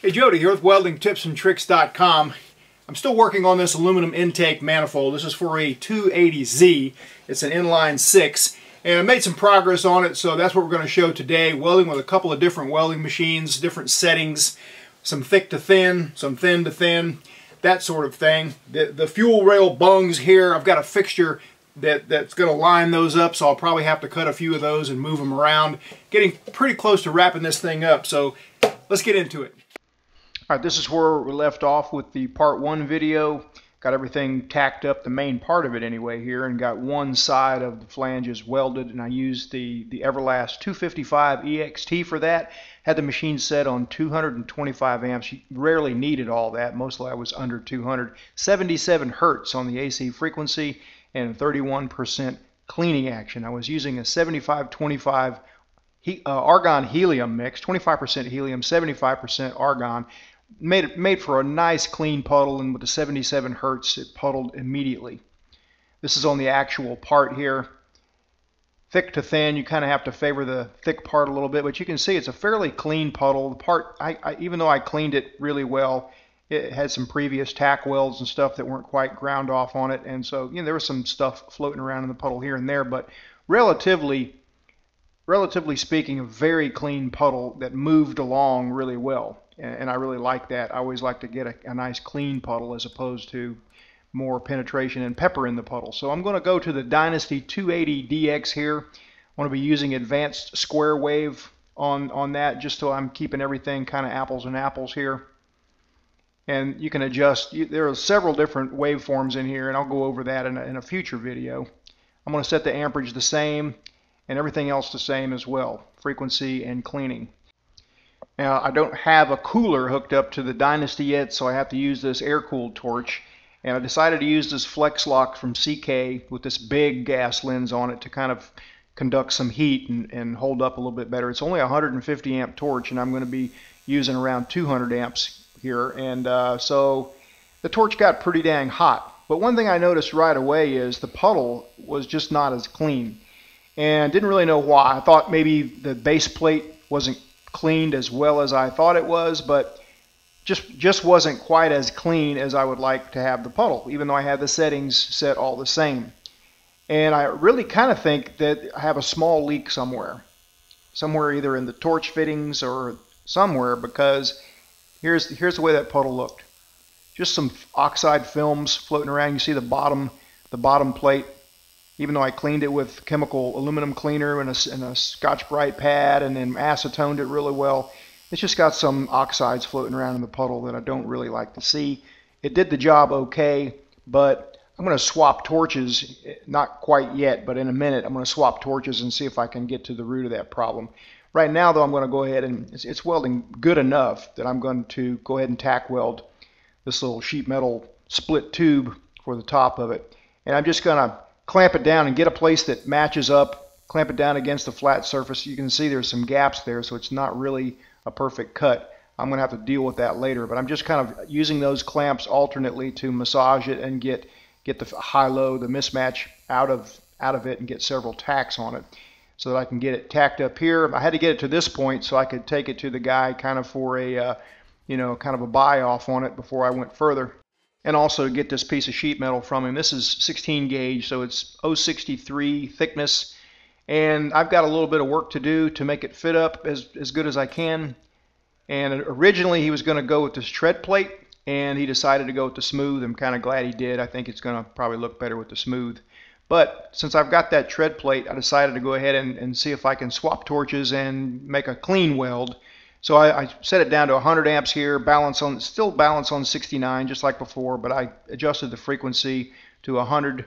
Hey Jody here with WeldingTipsAndTricks.com. I'm still working on this aluminum intake manifold. This is for a 280Z. It's an inline 6 and I made some progress on it so that's what we're going to show today. Welding with a couple of different welding machines, different settings, some thick to thin, some thin to thin, that sort of thing. The, the fuel rail bungs here, I've got a fixture that, that's going to line those up, so I'll probably have to cut a few of those and move them around. Getting pretty close to wrapping this thing up, so let's get into it. All right, this is where we left off with the part one video. Got everything tacked up, the main part of it anyway here, and got one side of the flanges welded, and I used the, the Everlast 255 EXT for that. Had the machine set on 225 amps. You rarely needed all that. Mostly I was under 200. 77 hertz on the AC frequency and 31% cleaning action. I was using a 75-25 uh, argon helium mix, 25% helium, 75% argon made it made for a nice clean puddle and with the 77 hertz it puddled immediately. This is on the actual part here. Thick to thin you kind of have to favor the thick part a little bit but you can see it's a fairly clean puddle. The part I, I, even though I cleaned it really well it had some previous tack welds and stuff that weren't quite ground off on it and so you know there was some stuff floating around in the puddle here and there but relatively relatively speaking a very clean puddle that moved along really well and I really like that. I always like to get a, a nice clean puddle as opposed to more penetration and pepper in the puddle. So I'm going to go to the Dynasty 280 DX here. I want to be using advanced square wave on, on that just so I'm keeping everything kind of apples and apples here. And you can adjust, there are several different waveforms in here and I'll go over that in a, in a future video. I'm going to set the amperage the same and everything else the same as well, frequency and cleaning. Now I don't have a cooler hooked up to the Dynasty yet, so I have to use this air-cooled torch. And I decided to use this Flex-Lok from CK with this big gas lens on it to kind of conduct some heat and, and hold up a little bit better. It's only a 150 amp torch and I'm going to be using around 200 amps here. And uh, so the torch got pretty dang hot. But one thing I noticed right away is the puddle was just not as clean. And didn't really know why. I thought maybe the base plate wasn't cleaned as well as I thought it was, but just just wasn't quite as clean as I would like to have the puddle, even though I had the settings set all the same. And I really kind of think that I have a small leak somewhere, somewhere either in the torch fittings or somewhere, because here's here's the way that puddle looked. Just some oxide films floating around. You see the bottom the bottom plate even though I cleaned it with chemical aluminum cleaner and a, and a Scotch-Brite pad and then acetoned it really well, it's just got some oxides floating around in the puddle that I don't really like to see. It did the job okay, but I'm going to swap torches, eh, not quite yet, but in a minute I'm going to swap torches and see if I can get to the root of that problem. Right now though I'm going to go ahead and it's, it's welding good enough that I'm going to go ahead and tack weld this little sheet metal split tube for the top of it. And I'm just going to clamp it down and get a place that matches up, clamp it down against a flat surface. You can see there's some gaps there, so it's not really a perfect cut. I'm going to have to deal with that later, but I'm just kind of using those clamps alternately to massage it and get get the high-low, the mismatch out of out of it and get several tacks on it so that I can get it tacked up here. I had to get it to this point so I could take it to the guy kind of for a, uh, you know, kind of a buy off on it before I went further and also get this piece of sheet metal from him. This is 16 gauge, so it's 063 thickness. And I've got a little bit of work to do to make it fit up as, as good as I can. And originally he was going to go with this tread plate, and he decided to go with the smooth. I'm kind of glad he did. I think it's going to probably look better with the smooth. But since I've got that tread plate, I decided to go ahead and, and see if I can swap torches and make a clean weld so I, I, set it down to 100 amps here, balance on, still balance on 69 just like before, but I adjusted the frequency to 100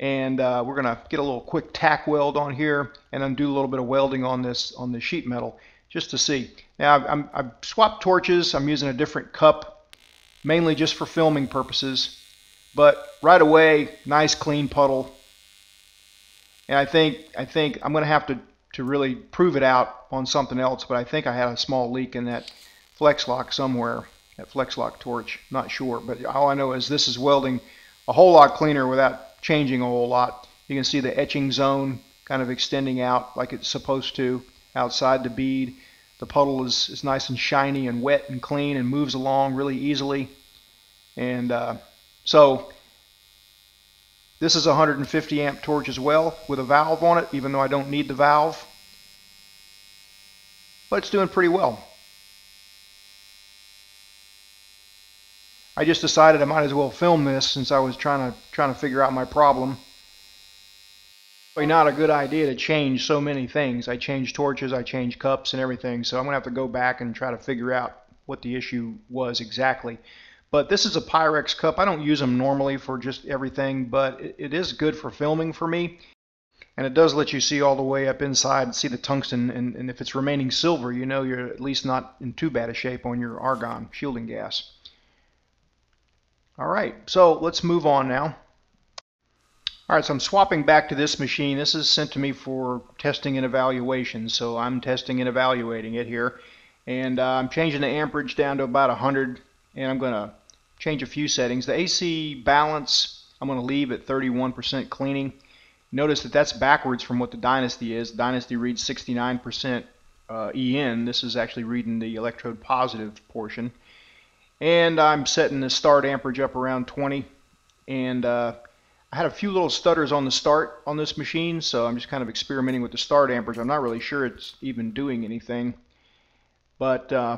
and uh, we're going to get a little quick tack weld on here and then do a little bit of welding on this on the sheet metal just to see. Now I'm, I've swapped torches, I'm using a different cup mainly just for filming purposes, but right away nice clean puddle. And I think I think I'm going to have to to really prove it out on something else, but I think I had a small leak in that Flex-Lok somewhere, that Flex-Lok torch. Not sure, but all I know is this is welding a whole lot cleaner without changing a whole lot. You can see the etching zone kind of extending out like it's supposed to outside the bead. The puddle is, is nice and shiny and wet and clean and moves along really easily. And uh, so this is a 150 amp torch as well with a valve on it, even though I don't need the valve. But it's doing pretty well. I just decided I might as well film this since I was trying to trying to figure out my problem. Probably not a good idea to change so many things. I changed torches, I changed cups and everything, so I'm going to have to go back and try to figure out what the issue was exactly. But this is a Pyrex cup. I don't use them normally for just everything, but it, it is good for filming for me. And it does let you see all the way up inside, and see the tungsten, and, and if it's remaining silver, you know you're at least not in too bad a shape on your argon shielding gas. All right, so let's move on now. All right, so I'm swapping back to this machine. This is sent to me for testing and evaluation, so I'm testing and evaluating it here. And uh, I'm changing the amperage down to about 100, and I'm going to change a few settings. The AC balance, I'm going to leave at 31% cleaning. Notice that that's backwards from what the Dynasty is. Dynasty reads 69% uh, EN. This is actually reading the electrode positive portion. And I'm setting the start amperage up around 20. And uh, I had a few little stutters on the start on this machine, so I'm just kind of experimenting with the start amperage. I'm not really sure it's even doing anything. But uh,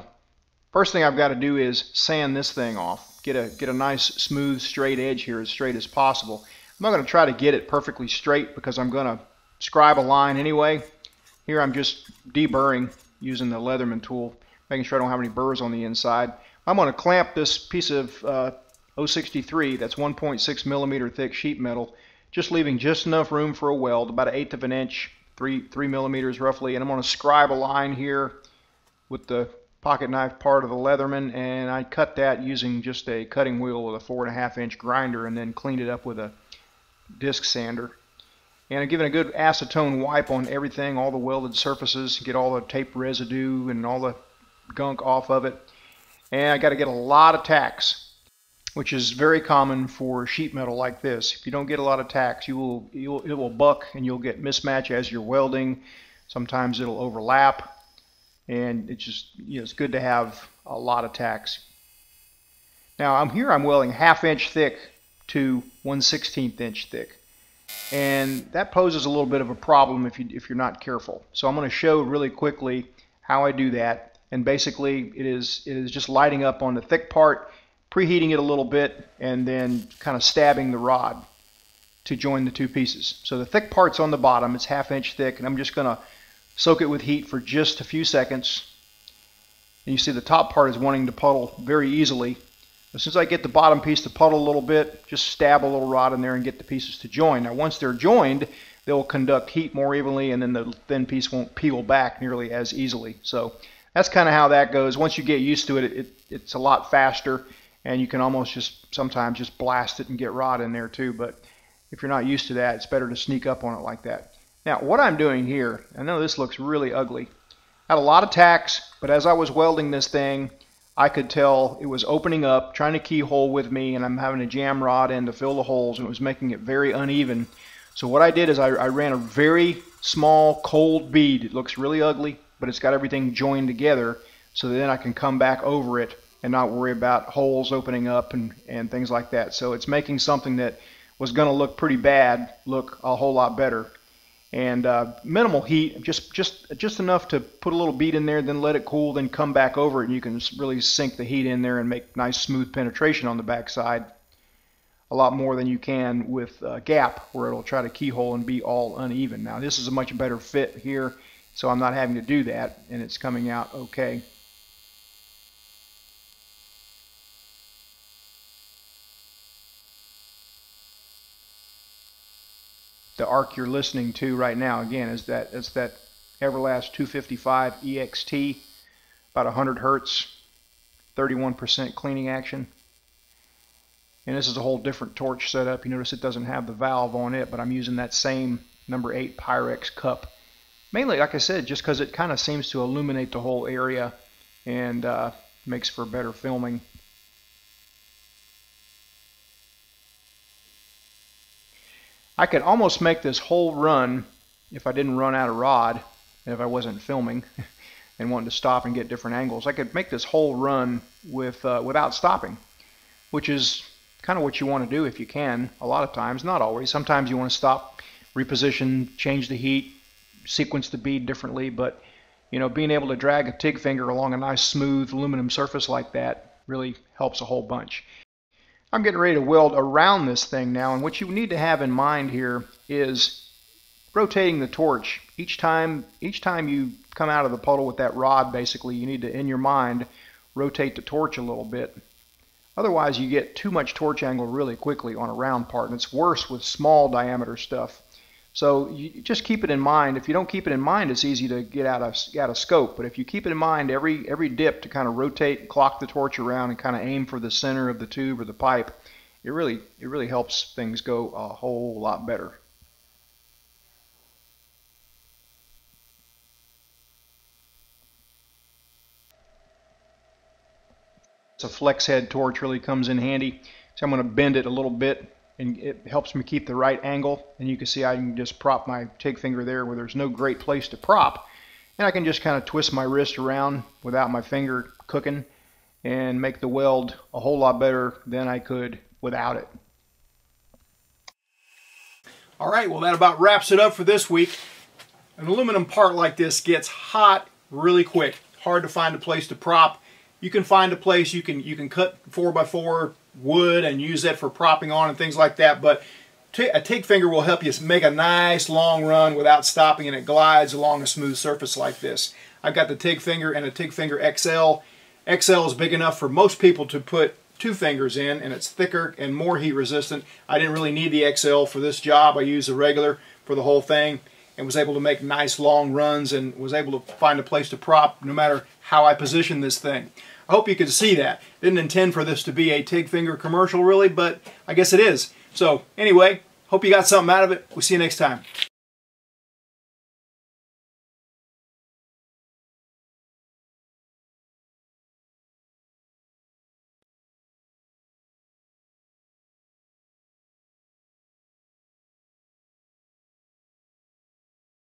first thing I've got to do is sand this thing off. Get a, get a nice smooth straight edge here as straight as possible. I'm not going to try to get it perfectly straight because I'm going to scribe a line anyway. Here I'm just deburring using the Leatherman tool, making sure I don't have any burrs on the inside. I'm going to clamp this piece of uh, 063, that's 1.6 millimeter thick sheet metal, just leaving just enough room for a weld, about an eighth of an inch, three, three millimeters roughly, and I'm going to scribe a line here with the pocket knife part of the Leatherman, and I cut that using just a cutting wheel with a four and a half inch grinder, and then cleaned it up with a disc sander. And I'm giving a good acetone wipe on everything, all the welded surfaces, get all the tape residue and all the gunk off of it. And I got to get a lot of tacks which is very common for sheet metal like this. If you don't get a lot of tacks, you will, you'll, it will buck and you'll get mismatch as you're welding. Sometimes it'll overlap, and it's just you know it's good to have a lot of tacks. Now I'm here. I'm welding half inch thick to 1 16th inch thick, and that poses a little bit of a problem if you if you're not careful. So I'm going to show really quickly how I do that. And basically, it is it is just lighting up on the thick part preheating it a little bit, and then kind of stabbing the rod to join the two pieces. So the thick part's on the bottom, it's half inch thick, and I'm just going to soak it with heat for just a few seconds. And you see the top part is wanting to puddle very easily. As soon as I get the bottom piece to puddle a little bit, just stab a little rod in there and get the pieces to join. Now once they're joined, they'll conduct heat more evenly and then the thin piece won't peel back nearly as easily. So that's kind of how that goes. Once you get used to it, it it's a lot faster and you can almost just sometimes just blast it and get rod in there too. But if you're not used to that, it's better to sneak up on it like that. Now, what I'm doing here, I know this looks really ugly. Had a lot of tacks, but as I was welding this thing, I could tell it was opening up, trying to keyhole with me, and I'm having a jam rod in to fill the holes, and it was making it very uneven. So what I did is I, I ran a very small cold bead. It looks really ugly, but it's got everything joined together, so then I can come back over it and not worry about holes opening up and, and things like that. So it's making something that was going to look pretty bad look a whole lot better. And uh, minimal heat, just just just enough to put a little bead in there, then let it cool, then come back over it, and you can really sink the heat in there and make nice smooth penetration on the backside. A lot more than you can with uh, gap, where it'll try to keyhole and be all uneven. Now this is a much better fit here, so I'm not having to do that, and it's coming out okay. The arc you're listening to right now again is that it's that Everlast 255 EXT about 100 hertz 31% cleaning action. And this is a whole different torch setup. You notice it doesn't have the valve on it but I'm using that same number 8 Pyrex cup. Mainly like I said just because it kind of seems to illuminate the whole area and uh, makes for better filming I could almost make this whole run if I didn't run out of rod, if I wasn't filming. and wanting to stop and get different angles. I could make this whole run with uh, without stopping, which is kind of what you want to do if you can a lot of times, not always. Sometimes you want to stop, reposition, change the heat, sequence the bead differently, but you know, being able to drag a TIG finger along a nice smooth aluminum surface like that really helps a whole bunch. I'm getting ready to weld around this thing now, and what you need to have in mind here is rotating the torch. Each time, each time you come out of the puddle with that rod, basically, you need to, in your mind, rotate the torch a little bit. Otherwise, you get too much torch angle really quickly on a round part, and it's worse with small diameter stuff. So you just keep it in mind. If you don't keep it in mind, it's easy to get out of out of scope. But if you keep it in mind every every dip to kind of rotate, clock the torch around, and kind of aim for the center of the tube or the pipe, it really it really helps things go a whole lot better. A flex head torch really comes in handy. So I'm going to bend it a little bit and it helps me keep the right angle and you can see I can just prop my TIG finger there where there's no great place to prop and I can just kind of twist my wrist around without my finger cooking and make the weld a whole lot better than I could without it. Alright, well that about wraps it up for this week. An aluminum part like this gets hot really quick. Hard to find a place to prop. You can find a place you can you can cut 4x4 wood and use that for propping on and things like that. But a TIG finger will help you make a nice long run without stopping and it glides along a smooth surface like this. I've got the TIG finger and a TIG finger XL. XL is big enough for most people to put two fingers in and it's thicker and more heat resistant. I didn't really need the XL for this job. I used the regular for the whole thing and was able to make nice long runs and was able to find a place to prop no matter how I position this thing. I hope you could see that. Didn't intend for this to be a TIG finger commercial really, but I guess it is. So anyway, hope you got something out of it. We'll see you next time.